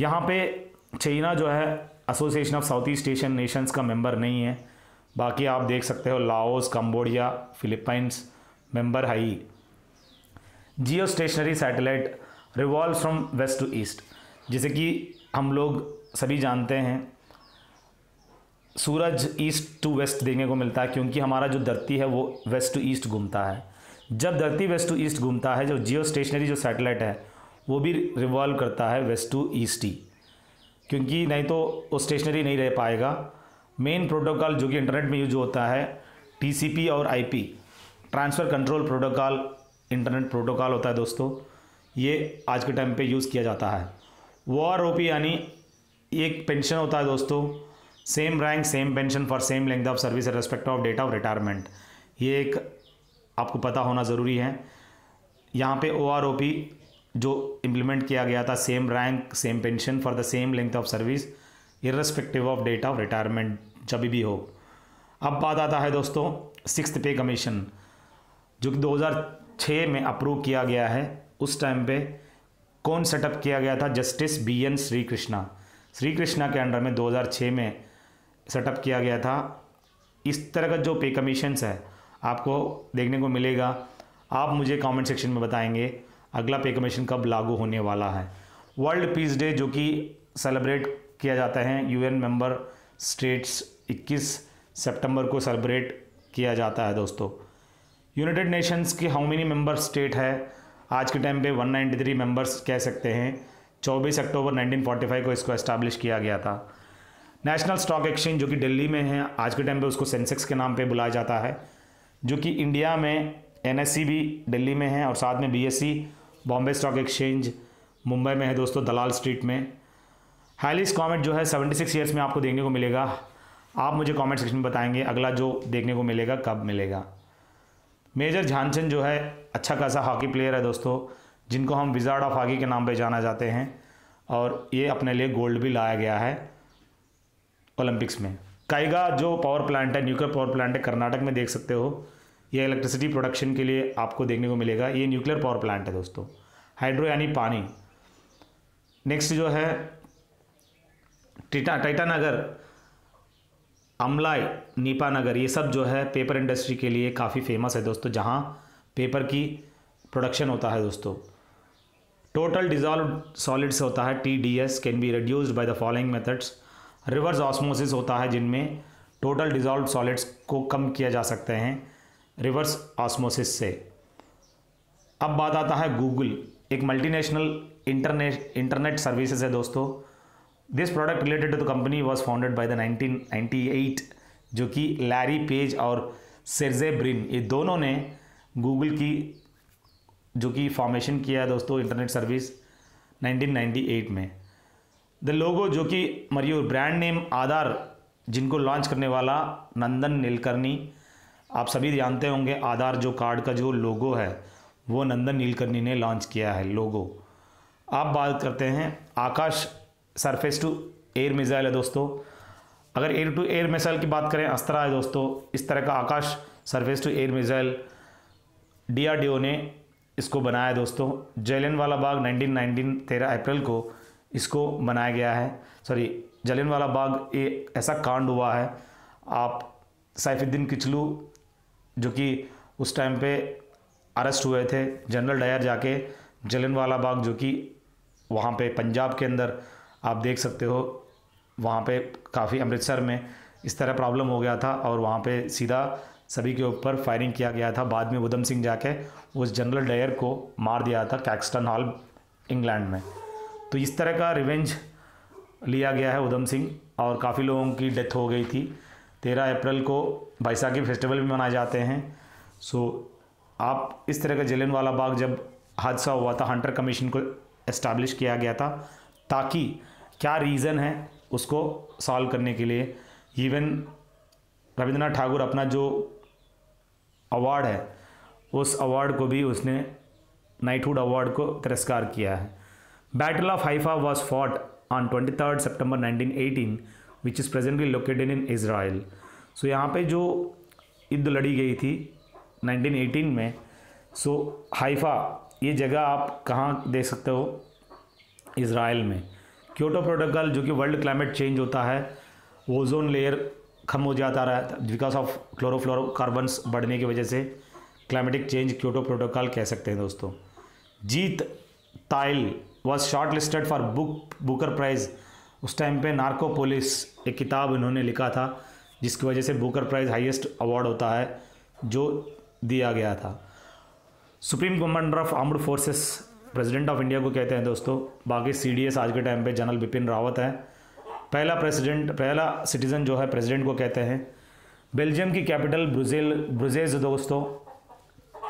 यहाँ पे चाइना जो है Association of South East Asian Nations का मेंबर नहीं है। बाकी आप देख सकते हो लाओस कम्बोडिया फिलीपाइंस मेंबर है ही। Geostationary satellite revolve from west to east जैसे कि हम लोग सभी जानते हैं, सूरज ईस्ट टू वेस्ट देखने को मिलता है क्योंकि हमारा जो धरती है वो वेस्ट टू ईस्ट घूमता है। जब धरती वेस्ट टू ईस्ट घूमता है, जो जियो स्टेशनरी जो सैटेलाइट है, वो भी रिवॉल्व करता है वेस्ट टू ईस्ट ही। क्योंकि नहीं तो वो स्टेशनरी नहीं रह पाएगा। मेन प्रोटोकॉल जो कि इंटरनेट में यूज़ होता है, टीसीपी और IP, transfer control protocol, internet protocol होता है दोस्तों, ये आज के टाइम पे यूज़ किया जाता है। वॉर ओपी यानी एक पेंशन होता है दोस्तों। Same rank same pension for same length of service respect of date of retirement ये एक आपको पता होना ज़रूरी है। यहाँ पे ओआरओपी जो इम्प्लीमेंट किया गया था same rank same pension for the same length of service irrespective of date of retirement जब भी हो। अब बात आता है दोस्तों सिक्स पे कमीशन जो कि 2006 में अप्रूव किया गया है। उस टाइम पे कौन सेटअप किया गया था? Justice B N Sri Krishna Sri Krishna के अंडर में 2006 में सेटअप किया गया था। इस तरह का जो पे कमीशंस है, आपको देखने को मिलेगा। आप मुझे कमेंट सेक्शन में बताएँगे, अगला पे कमीशन कब लागू होने वाला है। वर्ल्ड पीस डे जो कि सेलिब्रेट किया जाता है यूएन मेंबर स्टेट्स 21 सितंबर को सेलिब्रेट किया जाता है दोस्तों। यूनाइटेड नेशंस के हाउ मेनी मेंबर स्टेट है? आज के टाइम पे 193 मेंबर्स कह सकते हैं। 24 अक्टूबर 1945 को इसको एस्टैब्लिश किया गया था। नेशनल स्टॉक एक्सचेंज जो कि दिल्ली में है, आज के टाइम पे उसको सेंसेक्स के नाम पे बुलाया जाता है, जो कि इंडिया में एन भी दिल्ली में है और साथ में B Bombay stock exchange Mumbai में है दोस्तों, दलाल स्ट्रीट में। हाईलिस कॉमेंट जो है 76 ईयर्स में आपको देखने को मिलेगा। आप मुझे कमेंट सेक्शन में बताएँगे, अगला जो देखने को मिलेगा, कब मिलेगा। मेजर ध्यानचंद जो है अच्छा खासा हॉकी प्लेयर है दोस्तों। जिनको हम विजार्ड ऑफ़ आगे के नाम पे जाना जाते हैं और ये अपने लिए गोल्ड भी लाया गया है ओलंपिक्स में। काइगा जो पावर प्लांट है न्यूक्लियर पावर प्लांट है, कर्नाटक में देख सकते हो। ये इलेक्ट्रिसिटी प्रोडक्शन के लिए आपको देखने को मिलेगा। ये न्यूक्लियर पावर प्लांट है दोस्तों। हाइड्रो यानी पानी। नेक्स्ट जो है टीटा टाइटानगर अमलाई नीपानगर ये सब जो है पेपर इंडस्ट्री के लिए काफ़ी फ़ेमस है दोस्तों, जहाँ पेपर की प्रोडक्शन होता है दोस्तों। टोटल डिजॉल्व सॉलिड्स होता है T D S can be reduced by the following methods reverse osmosis होता है जिनमें टोटल डिजॉल्व सॉलिड्स को कम किया जा सकते हैं रिवर्स ऑस्मोसिस से। अब बात आता है गूगल एक मल्टीनेशनल इंटरनेट इंटरनेट सर्विसेज़ है दोस्तों। This product related to the company was founded by the 1998 जो कि लैरी पेज और सेर्जे ब्रिन ये दोनों ने गूगल की जो कि फॉर्मेशन किया है दोस्तों इंटरनेट सर्विस 1998 में। द लोगो जो कि मरियो ब्रांड नेम आधार जिनको लॉन्च करने वाला नंदन नीलकर्णी, आप सभी जानते होंगे, आधार जो कार्ड का जो लोगो है, वो नंदन नीलकर्णी ने लॉन्च किया है लोगो आप बात करते हैं, Akash surface to air missile है दोस्तों। अगर एयर टू एयर मिसाइल की बात करें अस्त्रा है दोस्तों। इस तरह का Akash surface to air missile DRDO ने इसको बनाया दोस्तों। जलियन वाला बाग 1919 तेरह अप्रैल को इसको बनाया गया है। सॉरी, जलियन वाला बाग एक ऐसा कांड हुआ है। आप सैफुद्दीन किचलू, जो कि उस टाइम पे अरेस्ट हुए थे, जनरल डायर जाके जलियन वाला बाग, जो कि वहाँ पे पंजाब के अंदर, आप देख सकते हो, वहाँ पे काफ़ी अमृतसर में इस तरह प्रॉब्लम हो गया था और वहाँ पे सीधा सभी के ऊपर फायरिंग किया गया था। बाद में उधम सिंह जाके उस जनरल डायर को मार दिया था कैक्सटन हॉल इंग्लैंड में। तो इस तरह का रिवेंज लिया गया है उधम सिंह और काफ़ी लोगों की डेथ हो गई थी। तेरह अप्रैल को बैसाखी फेस्टिवल भी मनाए जाते हैं। सो आप इस तरह का जलियन वाला बाग जब हादसा हुआ था हंटर कमीशन को इस्टेब्लिश किया गया था, ताकि क्या रीज़न है उसको सॉल्व करने के लिए। इवन रविंद्रनाथ ठाकुर अपना जो अवार्ड है। उस अवार्ड को भी उसने नाइटहुड अवार्ड को तिरस्कार किया है। Battle of Haifa was fought on twenty third September nineteen eighteen which is presently located in Israel so यहाँ पे जो युद्ध लड़ी गई थी 1918 में सो so, हाइफा ये जगह आप कहाँ देख सकते हो? इसराइल में। क्योटो प्रोटोकॉल जो कि वर्ल्ड क्लाइमेट चेंज होता है ओजोन लेयर कम हो जाता रहा है बिकॉज़ ऑफ़ क्लोरोफ्लोरोकार्बन्स बढ़ने की वजह से क्लाइमेटिक चेंज क्योटो प्रोटोकॉल कह सकते हैं दोस्तों। Jeet Thayil was short listed for book Booker prize उस टाइम पे नार्को पुलिस एक किताब इन्होंने लिखा था, जिसकी वजह से बुकर प्राइज़ हाईएस्ट अवार्ड होता है, जो दिया गया था। Supreme commander of armed forces president of India को कहते हैं दोस्तों। बाकी सीडीएस आज के टाइम पे जनरल बिपिन रावत है। पहला प्रेसिडेंट पहला सिटीज़न जो है प्रेसिडेंट को कहते हैं। बेल्जियम की कैपिटल ब्रुजेल ब्रुजेज दोस्तों।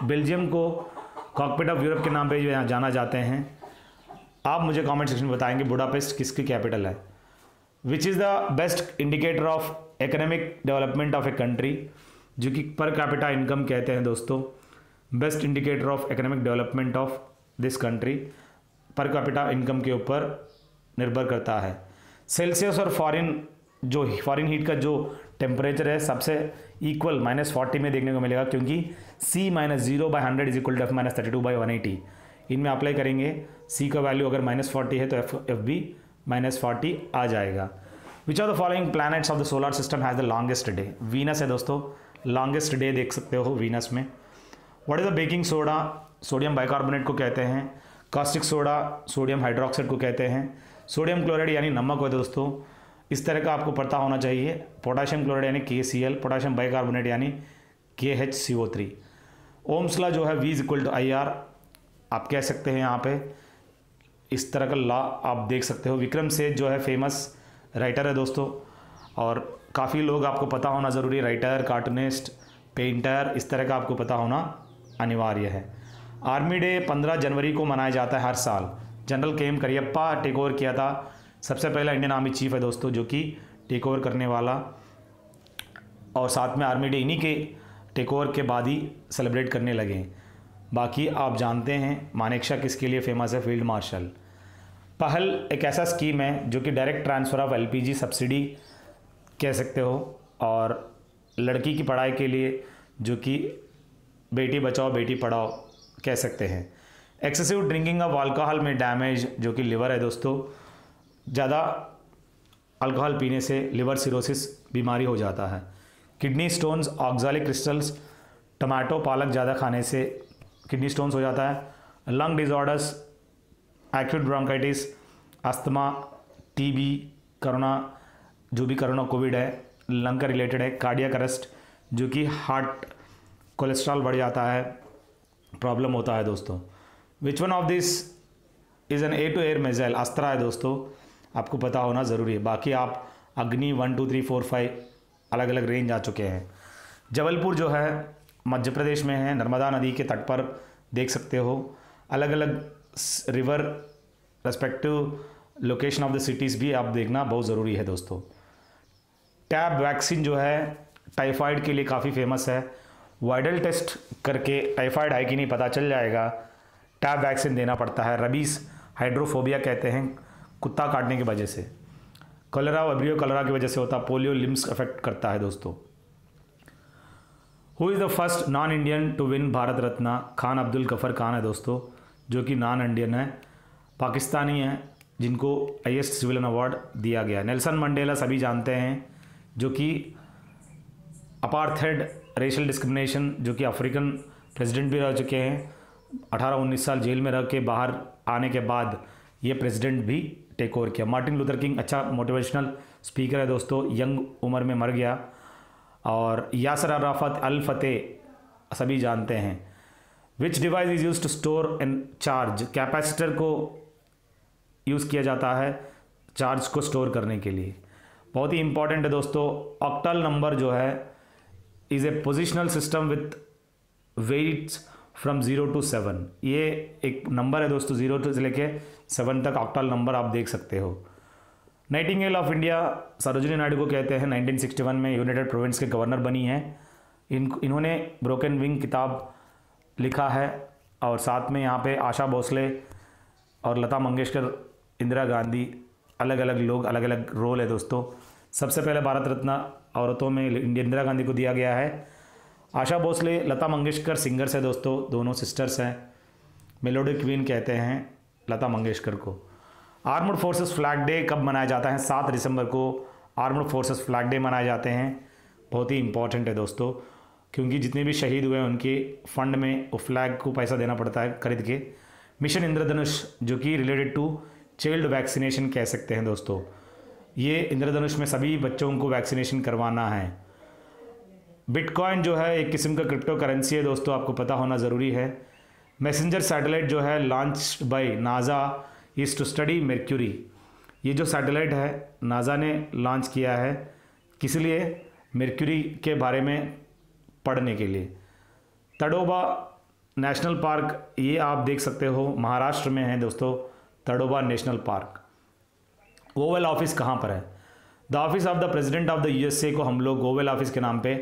बेल्जियम को कॉकपिट ऑफ़ यूरोप के नाम पे यहाँ जाना जाते हैं। आप मुझे कमेंट सेक्शन में बताएँगे बुडापेस्ट किसकी कैपिटल है। Which is the best indicator of economic development of a country जो कि पर कैपिटा इनकम कहते हैं दोस्तों। Best indicator of economic development of this country per capita income के ऊपर निर्भर करता है। सेल्सियस और फॉरेन जो फॉरेन हीट का जो टेम्परेचर है, सबसे इक्वल माइनस फोर्टी में देखने को मिलेगा, क्योंकि C minus zero by hundred is equal to F minus thirty two by one eighty इनमें अप्लाई करेंगे सी का वैल्यू अगर माइनस फोर्टी है तो F F be minus forty आ जाएगा। Which are the following planets of the solar system has the longest day Venus है दोस्तों longest day देख सकते हो वीनस में। What is the baking soda sodium bicarbonate को कहते हैं। कास्टिक सोडा सोडियम हाइड्रोक्साइड को कहते हैं। सोडियम क्लोराइड यानी नमक है दोस्तों। इस तरह का आपको पता होना चाहिए। पोटाशियम क्लोराइड यानी के सी एल पोटाशियम बाइकार्बोनेट यानी के H C O three Ohm's law जो है V is equal to I R आप कह सकते हैं यहाँ पे। इस तरह का लॉ आप देख सकते हो। विक्रम सेठ जो है फ़ेमस राइटर है दोस्तों। और काफ़ी लोग आपको पता होना ज़रूरी राइटर कार्टूनिस्ट पेंटर इस तरह का आपको पता होना अनिवार्य है। आर्मी डे 15 जनवरी को मनाया जाता है हर साल। जनरल के एम करियप्पा टेक ओवर किया था। सबसे पहला इंडियन आर्मी चीफ है दोस्तों, जो कि टेक ओवर करने वाला। और साथ में आर्मी डे इन्हीं के टेक ओवर के बाद ही सेलिब्रेट करने लगे। बाकी आप जानते हैं, मानेकशा किसके लिए फ़ेमस है? फ़ील्ड मार्शल पहल एक ऐसा स्कीम है, जो कि direct transfer of LPG subsidy कह सकते हो। और लड़की की पढ़ाई के लिए, जो कि बेटी बचाओ, बेटी पढ़ाओ कह सकते हैं। एक्सेसिव ड्रिंकिंग ऑफ़ अल्कोहल में डैमेज जो कि लिवर है दोस्तों, ज़्यादा अल्कोहल पीने से लिवर सिरोसिस बीमारी हो जाता है। Kidney stones oxalic crystals tomato पालक ज़्यादा खाने से किडनी स्टोन्स हो जाता है। Lung disorders acute bronchitis asthma TB corona जो भी करोना कोविड है लंग का रिलेटेड है कार्डियक अरेस्ट जो कि हार्ट कोलेस्ट्रॉल बढ़ जाता है प्रॉब्लम होता है दोस्तों। Which one of this is an a to air missile Astra है दोस्तों। आपको पता होना ज़रूरी है। बाकी आप Agni one two three four five अलग अलग रेंज आ चुके हैं। जबलपुर जो है, मध्य प्रदेश में है। नर्मदा नदी के तट पर देख सकते हो। अलग अलग river respective location of the cities भी आप देखना बहुत ज़रूरी है दोस्तों। टैब वैक्सीन जो है टाइफाइड के लिए काफ़ी फ़ेमस है। वाइडल टेस्ट करके टाइफाइड है कि नहीं पता चल जाएगा। टैब वैक्सीन देना पड़ता है। रबीस हाइड्रोफोबिया कहते हैं कुत्ता काटने की वजह से। कलरा वब्रियो कलरा की वजह से होता पोलियो लिम्स अफेक्ट करता है दोस्तों। Who is the first non Indian to win Bharat Ratna? Khan Abdul Ghaffar Khan है दोस्तों, जो कि नॉन इंडियन है। पाकिस्तानी है, जिनको हाइएस्ट सिविलियन अवार्ड दिया गया। नेल्सन मंडेला सभी जानते हैं, जो कि अपार्थेड रेशल डिस्क्रिमिनेशन जो कि अफ्रीकन प्रेसिडेंट भी रह चुके हैं। 18-19 साल जेल में रह के बाहर आने के बाद ये प्रेसिडेंट भी टेक ओवर किया। मार्टिन लूथर किंग अच्छा मोटिवेशनल स्पीकर है दोस्तों, यंग उम्र में मर गया। और यासर अराफत अल फतेह सभी जानते हैं। Which device is use to store and charge capacitor को यूज़ किया जाता है चार्ज को स्टोर करने के लिए। बहुत ही इंपॉर्टेंट है दोस्तों ऑक्टल नंबर जो है is a positional system with weights from zero to seven ये एक नंबर है दोस्तों ज़ीरो से लेके सेवन तक ऑक्टल नंबर आप देख सकते हो। Nightingale of India Sarojini Naidu को कहते हैं 1961 में यूनाइटेड प्रोविंस के गवर्नर बनी हैं। इन, इन्होंने ब्रोकन विंग किताब लिखा है और साथ में यहाँ पे आशा भोसले और लता मंगेशकर, इंदिरा गांधी अलग अलग लोग अलग अलग रोल है दोस्तों। सबसे पहले भारत रत्न औरतों में इंदिरा गांधी को दिया गया है। आशा भोसले, लता मंगेशकर सिंगर्स है दोस्तों, दोनों सिस्टर्स हैं। मेलोडी क्वीन कहते हैं लता मंगेशकर को। आर्मड फोर्सेस फ्लैग डे कब मनाया जाता है? सात दिसंबर को आर्मड फोर्सेस फ्लैग डे मनाए जाते हैं। बहुत ही इंपॉर्टेंट है दोस्तों, क्योंकि जितने भी शहीद हुए हैं, उनके फंड में वो फ्लैग को पैसा देना पड़ता है खरीद के। मिशन इंद्रधनुष जो कि रिलेटेड टू चाइल्ड वैक्सीनेशन कह सकते हैं दोस्तों। ये इंद्रधनुष में सभी बच्चों को वैक्सीनेशन करवाना है। बिटकॉइन जो है एक किस्म का क्रिप्टो करेंसी है दोस्तों, आपको पता होना ज़रूरी है। मैसेंजर सैटेलाइट जो है launch by NASA is to study mercury ये जो सैटेलाइट है नाजा ने लॉन्च किया है किस लिए? मेर्क्यूरी के बारे में पढ़ने के लिए। तड़ोबा नेशनल पार्क, ये आप देख सकते हो, महाराष्ट्र में है दोस्तों, Tadoba national park. Oval office कहाँ पर है? The office of the president of the USA को हम लोग ओवल ऑफ़िस के नाम पे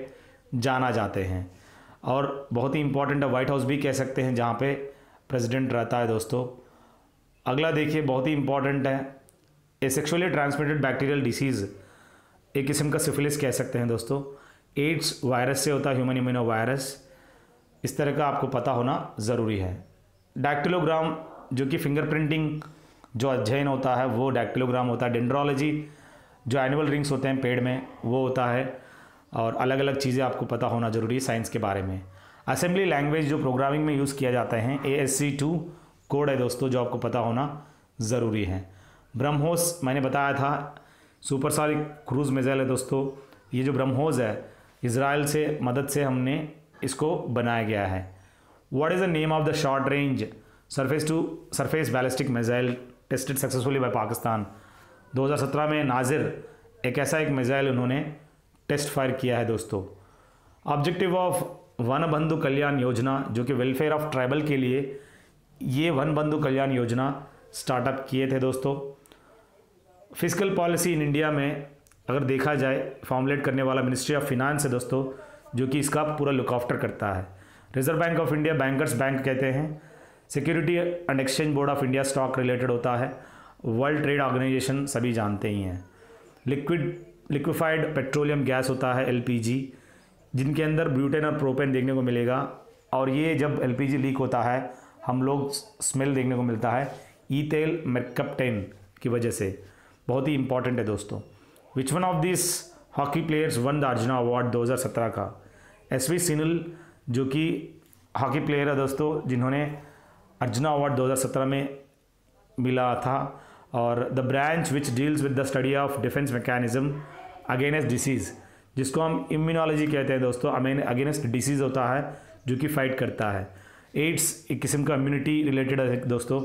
जाना जाते हैं। और बहुत ही इंपॉर्टेंट है वाइट हाउस भी कह सकते हैं, जहाँ पे प्रेसिडेंट रहता है दोस्तों। अगला देखिए, बहुत ही इंपॉर्टेंट है a sexually transmitted bacterial disease एक किस्म का सिफिलिस कह सकते हैं दोस्तों। एड्स वायरस से होता है ह्यूमन इम्यूनो वायरस इस तरह का आपको पता होना ज़रूरी है। डैक्टिलोग्राम जो कि फिंगरप्रिंटिंग जो अध्ययन होता है, वो डैक्टिलोग्राम होता है। डेंड्रोलॉजी जो एनुअल रिंग्स होते हैं पेड़ में, वो होता है। और अलग अलग चीज़ें आपको पता होना ज़रूरी है साइंस के बारे में। असेंबली लैंग्वेज जो प्रोग्रामिंग में यूज़ किया जाता है A S C two code है दोस्तों, जो आपको पता होना ज़रूरी है। ब्रह्मोस, मैंने बताया था सुपरसोनिक क्रूज़ मिज़ाइल है दोस्तों। ये जो ब्रह्मोस है इसराइल से, मदद से हमने इसको बनाया गया है। What is the name of the short range surface to surface ballistic missile tested successfully by Pakistan 2017 में नाजिर एक ऐसा एक मिसाइल उन्होंने टेस्ट फायर किया है दोस्तों। ऑब्जेक्टिव ऑफ़ वन बंधु कल्याण योजना, जो कि वेलफेयर ऑफ़ ट्राइबल के लिए ये वन बंधु कल्याण योजना स्टार्टअप किए थे दोस्तों। फ़िज़िकल पॉलिसी इन इंडिया में अगर देखा जाए फॉर्मुलेट करने वाला मिनिस्ट्री ऑफ़ फिनांस है दोस्तों, जो कि इसका पूरा लुक आफ्टर करता है। Reserve bank of India bankers bank कहते हैं। Security and exchange board of India stock related होता है। वर्ल्ड ट्रेड ऑर्गेनाइजेशन सभी जानते ही हैं। लिक्विड लिक्विफाइड पेट्रोलियम गैस होता है एलपीजी, जिनके अंदर ब्यूटेन और प्रोपेन देखने को मिलेगा। और ये जब एलपीजी लीक होता है, हम लोग स्मेल देखने को मिलता है ई तेल मेकपटेन की वजह से। बहुत ही इंपॉर्टेंट है दोस्तों। Which one of this hockey players won the Arjuna award 2017 का? एस वी सिनल जो कि हॉकी प्लेयर है दोस्तों, जिन्होंने अर्जुना अवार्ड 2017 में मिला था। और the branch which deals with the study of defence mechanism against disease जिसको हम इम्यूनोलॉजी कहते हैं दोस्तों अमेन अगेंस्ट डिसीज़ होता है, जो कि फाइट करता है। एड्स एक किस्म का इम्यूनिटी रिलेटेड है दोस्तों।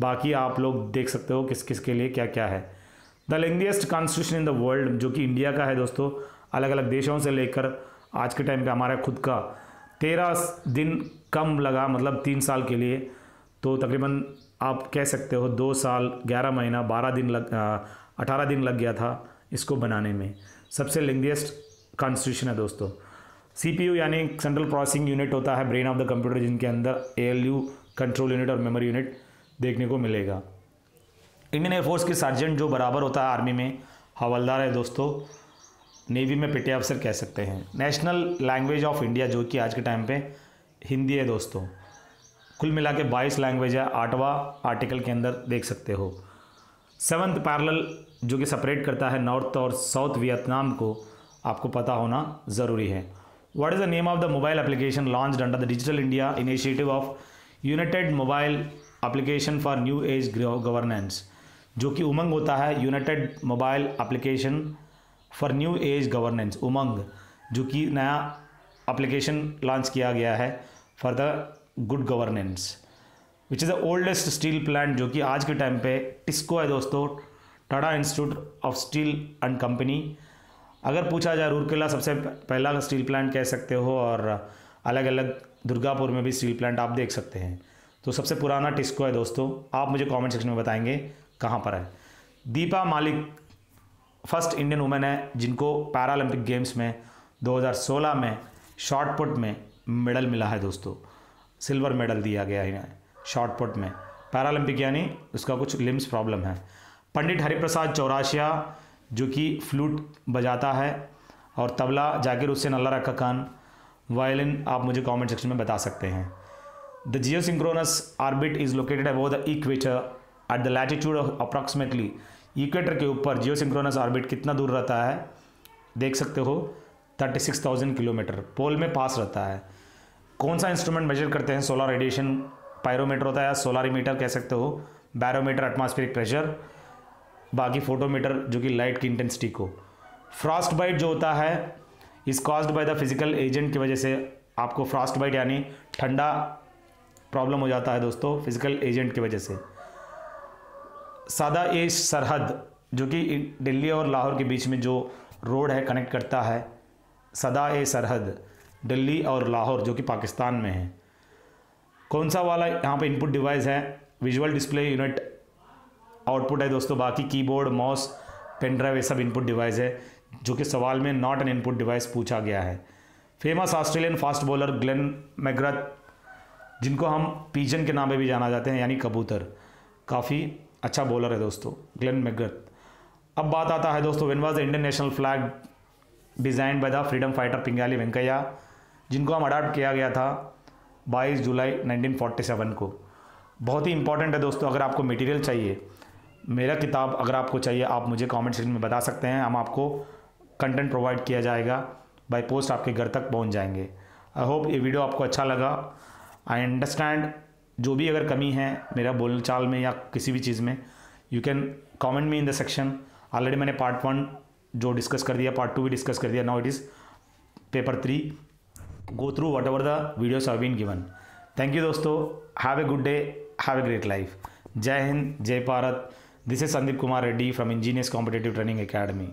बाकी आप लोग देख सकते हो किस किस के लिए क्या क्या है। The longest constitution in the world जो कि इंडिया का है दोस्तों अलग अलग देशों से लेकर आज के टाइम पे हमारा खुद का, तेरह दिन कम लगा मतलब तीन साल के लिए। तो तकरीबन आप कह सकते हो दो साल, ग्यारह महीना, बारह दिन लग अठारह दिन लग गया था। इसको बनाने में। सबसे लेंगेस्ट कॉन्स्टिट्यूशन है दोस्तों। सीपीयू यानी सेंट्रल प्रोसेसिंग यूनिट होता है ब्रेन ऑफ़ द कंप्यूटर जिनके अंदर ए कंट्रोल यूनिट और मेमोरी यूनिट देखने को मिलेगा। इंडियन एयरफोर्स के सर्जेंट जो बराबर होता है आर्मी में, हवलदार है दोस्तों नेवी में पिटे अफसर कह सकते हैं। नेशनल लैंग्वेज ऑफ़ इंडिया जो कि आज के टाइम पे हिंदी है दोस्तों। कुल मिला के बाईस लैंग्वेज है, आठवा आर्टिकल के अंदर देख सकते हो। सेवन्थ पैरल जो कि सेपरेट करता है नॉर्थ और साउथ वियतनाम को, आपको पता होना ज़रूरी है। What is the name of the mobile application launch under the digital India initiative of united mobile application for new age governance जो कि उमंग होता है united mobile application for new age governance Umang, जो कि नया एप्लीकेशन लॉन्च किया गया है for the good governance which is the oldest steel plant जो कि आज के टाइम पे टिस्को है दोस्तों। Tata institute of steel and company. अगर पूछा जाए रूरकेला, सबसे पहला स्टील प्लांट कह सकते हो और अलग अलग दुर्गापुर में भी स्टील प्लांट आप देख सकते हैं। तो सबसे पुराना टिस्को है दोस्तों, आप मुझे कमेंट सेक्शन में बताएँगे कहाँ पर है। दीपा मालिक फ़र्स्ट इंडियन वुमेन है, जिनको पैरालंपिक गेम्स में 2016 में शॉर्ट पुट में मेडल मिला है दोस्तों। सिल्वर मेडल दिया गया है शॉर्ट पुट में। पैरालंपिक यानी उसका कुछ लिम्स प्रॉब्लम है। पंडित हरिप्रसाद चौराशिया जो कि फ्लूट बजाता है और तबला जाकिर हुसैन अल्लाह रखा खान वायलिन आप मुझे कमेंट सेक्शन में बता सकते हैं। The geosynchronous orbit is located above the equator at the latitude of approximately equator के ऊपर जियो सिंक्रोनस ऑर्बिट कितना दूर रहता है? देख सकते हो 36,000 किलोमीटर पोल में पास रहता है। कौन सा इंस्ट्रूमेंट मेजर करते हैं? सोलर रेडिएशन पायरोमीटर होता है या सोलारीमीटर कह सकते हो। बैरोमीटर एटमॉस्फेरिक प्रेशर बाकी फोटोमीटर जो कि लाइट की इंटेंसिटी को। फ्रॉस्ट बाइट जो होता है is caused by the physical agent की वजह से आपको फ्रॉस्ट बाइट यानी ठंडा प्रॉब्लम हो जाता है दोस्तों फ़िज़िकल एजेंट की वजह से। सादा ए सरहद जो कि दिल्ली और लाहौर के बीच में जो रोड है कनेक्ट करता है, सदा ए सरहद दिल्ली और लाहौर जो कि पाकिस्तान में है। कौन सा वाला यहाँ पे इनपुट डिवाइस है? विजुअल डिस्प्ले यूनिट आउटपुट है दोस्तों, बाकी कीबोर्ड, माउस, पेन ड्राइव, ये सब इनपुट डिवाइस है, जो कि सवाल में नॉट एन इनपुट डिवाइस पूछा गया है। Famous Australian fast bowler Glenn McGrath जिनको हम पीजन के नाम पे भी जाना जाते हैं, यानी कबूतर। काफ़ी अच्छा बॉलर है दोस्तों ग्लेन मैग्रथ अब बात आता है दोस्तों when was the Indian national flag design by the freedom fighter Pingali Venkayya जिनको हम अडाप्ट किया गया था 22 जुलाई 1947 को। बहुत ही इंपॉर्टेंट है दोस्तों, अगर आपको मटेरियल चाहिए मेरा किताब अगर आपको चाहिए, आप मुझे कमेंट सेक्शन में बता सकते हैं। हम आपको कंटेंट प्रोवाइड किया जाएगा। बाय पोस्ट आपके घर तक पहुँच जाएँगे। आई होप ये वीडियो आपको अच्छा लगा। आई अंडरस्टैंड जो भी अगर कमी है मेरा बोल चाल में या किसी भी चीज़ में you can comment me in the section already मैंने पार्ट वन जो डिस्कस कर दिया पार्ट टू भी डिस्कस कर दिया। Now it is paper three go through whatever the videos are been given thank you दोस्तों। Have a good day have a great life Jai Hind, Jai bharat this is sandeep kumar reddy from engineers competitive training academy